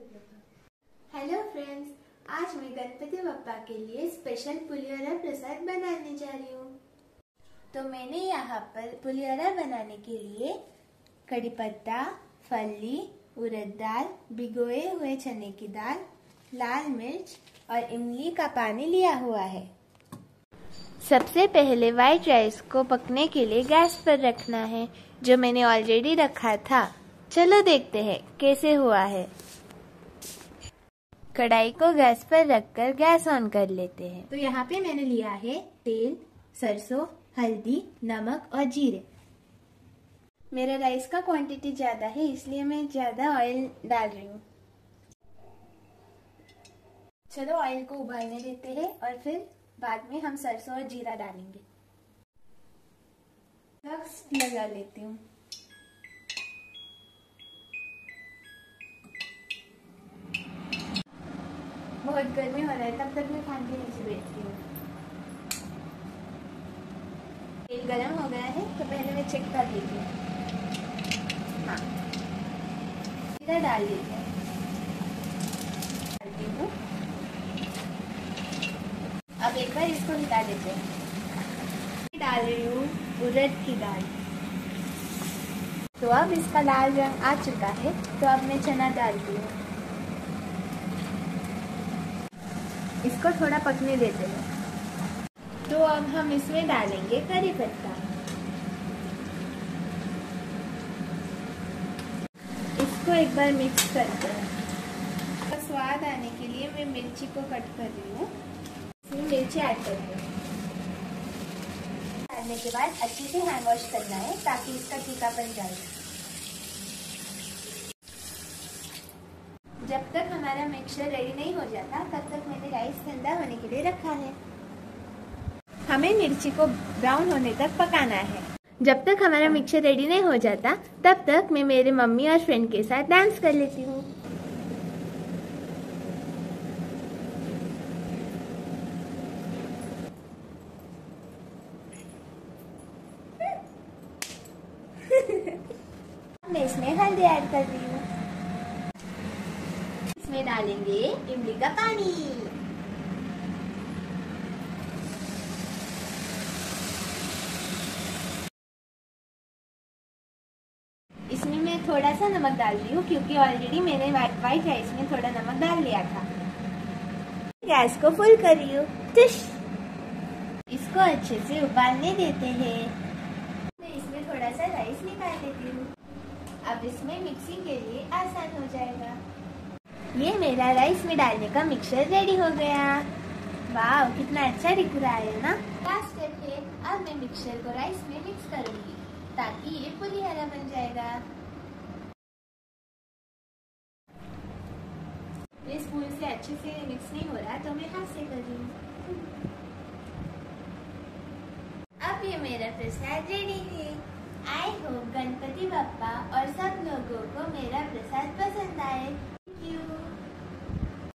Hello friends आज मैं गणपति बप्पा के लिए स्पेशल पुलियोरा प्रसाद बनाने जा रही हूँ। तो मैंने यहाँ पर पुलियोरा बनाने के लिए कड़ी पत्ता, फली, उड़द दाल, भिगोए हुए चने की दाल, लाल मिर्च और इमली का पानी लिया हुआ है। सबसे पहले व्हाइट राइस को पकने के लिए गैस पर रखना है, जो मैंने ऑलरेडी रखा था। चलो देखते हैं, कैसे हुआ है। कढ़ाई को गैस पर रखकर गैस ऑन कर लेते हैं। तो यहाँ पे मैंने लिया है तेल, सरसों, हल्दी, नमक और जीरे। मेरा राइस का क्वांटिटी ज़्यादा है, इसलिए मैं ज़्यादा ऑयल डाल रही हूँ। चलो ऑयल को उबालने देते हैं और फिर बाद में हम सरसों और जीरा डालेंगे। लगा लेती हूँ। बहुत गर्मी हो रहा है, तब तक मैं खान के नीचे बैठती हूँ। तेल गरम हो गया है तो पहले मैं चेक कर हूँ। हाँ। जीरा डाल डालती हूँ। अब एक बार इसको हिला देते हैं। डाल रही हूँ, उड़द की दाल। तो अब इसका लाल रंग आ चुका है तो अब मैं चना डालती हूँ। इसको थोड़ा पकने देते हैं। तो अब हम इसमें डालेंगे करी पत्ता। इसको एक बार मिक्स करते हैं। स्वाद आने के लिए मैं मिर्ची को कट कर रही हूँ। इसमें मिर्ची ऐड करती हूँ। डालने के बाद अच्छे से हैंड वॉश करना है ताकि इसका टीकापन जाए। जब तक हमारा मिक्सचर रेडी नहीं हो जाता, तब तक मैंने राइस ठंडा होने के लिए रखा है। हमें मिर्ची को ब्राउन होने तक पकाना है। जब तक हमारा मिक्सचर रेडी नहीं हो जाता, तब तक मैं मेरे मम्मी और फ्रेंड के साथ डांस कर लेती हूँ। मैं इसमें हल्दी ऐड कर रही हूँ। इसमें डालेंगे इमली का पानी। इसमें मैं थोड़ा सा नमक डाल रही हूँ, क्योंकि ऑलरेडी मैंने व्हाइट राइस में थोड़ा नमक डाल लिया था। गैस को फुल कर रही हूँ। इसको अच्छे से उबालने देते हैं। मैं इसमें थोड़ा सा राइस निकाल देती हूँ। अब इसमें मिक्सिंग के लिए आसान हो ये मेरा राइस में डालने का मिक्सचर रेडी हो गया। वाह कितना अच्छा दिख रहा है, ना? लास्ट स्टेप है अब मैं मिक्सचर को राइस में मिक्स करूँगी, ताकि ये पूरी हरा बन जाएगा। ये स्पून से अच्छे से मिक्स नहीं हो रहा तो मैं हाथ से कर रही अब ये मेरा प्रसाद रेडी है। आई होप गणपति बप्पा और सब लोगों को मेरा प्रसाद पसंद आए।